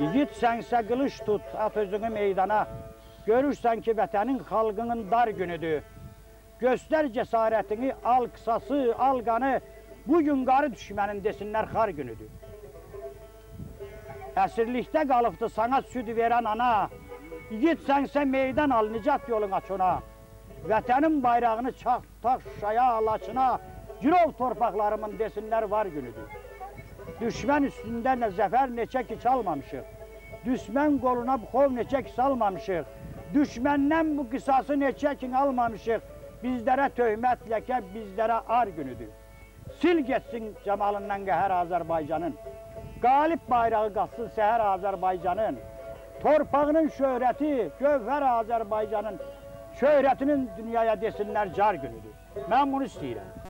Yiğit sənsə qılış tut, at özünü meydana. Görürsən ki, vətənin xalqının dar günüdür. Göstər cəsarətini, al qısası, al qanı. Bugün qarı düşmənin desinlər xar günüdür. Əsirlikdə qalıbdı sana süd verən ana. Yiğit sənsə meydan al, nicat yolun aç ona. Vətənin bayrağını çaq, tax, şaya, laçına, girov torpaqlarımın desinlər var günüdür. Düşmən üstündə nə zəfər neçə ki çalmamışıq. Düşmən qoluna xov neçə ki salmamışıq. Düşməndən bu qisası neçə ki almamışıq. Bizlərə töhmət ləkə, bizlərə ar günüdür. Sil getsin camalından qəhər Azərbaycanın. Qalib bayrağı qaçsın səhər Azərbaycanın. Torpağının şöhrəti, gövhər Azərbaycanın şöhrətinin dünyaya desinlər car günüdür. Mən bunu istəyirəm.